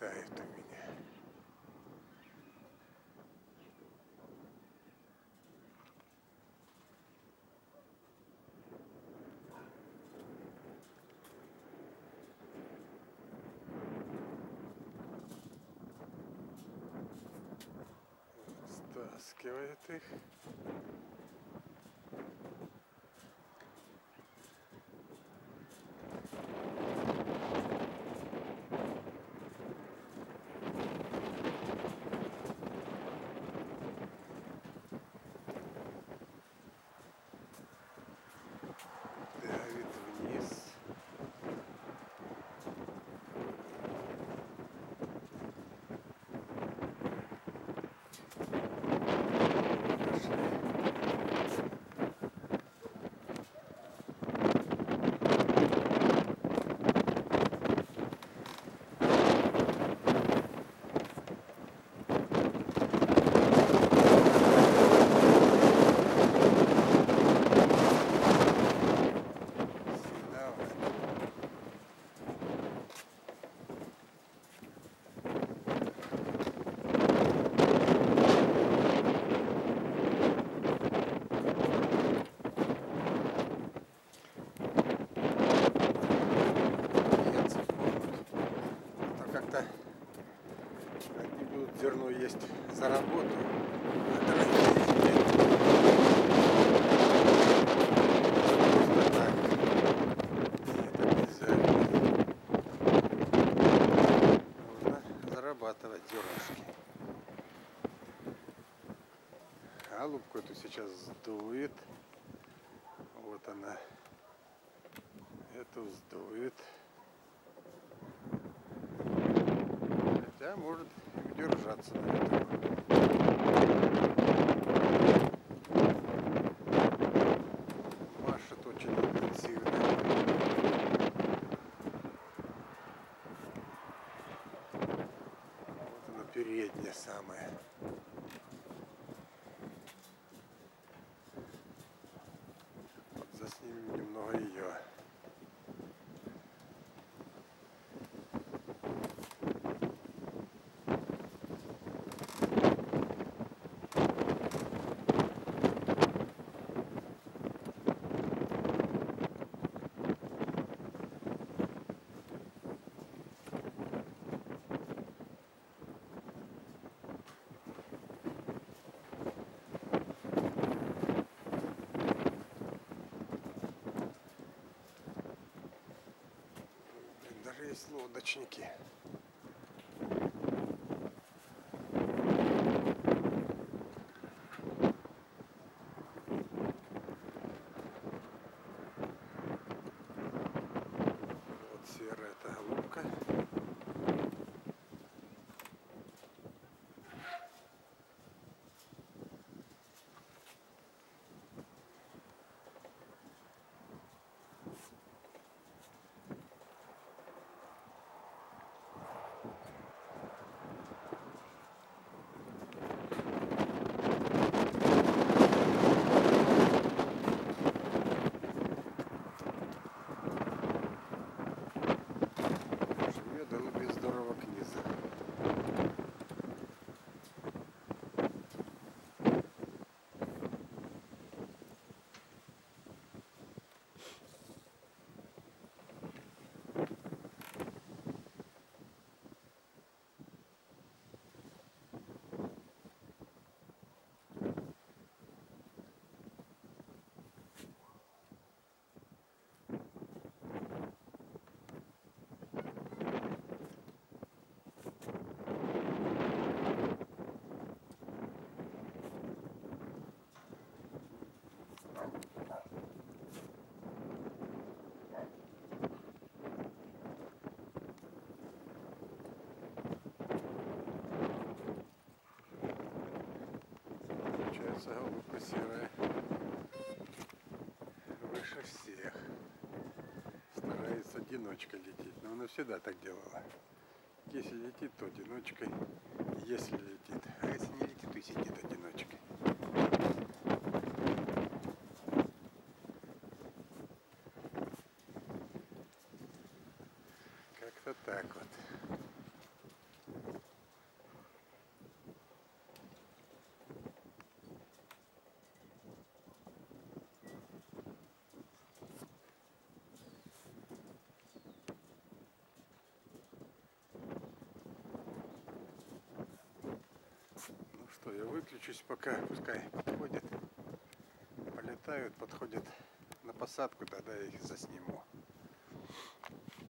летают у меня. Стаскивает их. Зерно есть за работу. Нет, обязательно. Нужно зарабатывать зернышки. Голубку эту сейчас сдует. Вот она. Эту сдует. Хотя может удержаться на этом. Машет очень интенсивно. Вот она передняя самая. Есть лодочники. Получается голубка. Выше всех. Старается одиночкой лететь. Но она всегда так делала. Если летит, то одиночкой. Если летит. А если не летит, то и сидит одиночкой. Как-то так вот. Что, я выключусь пока, пускай подходят. Полетают, подходят на посадку, тогда я их засниму.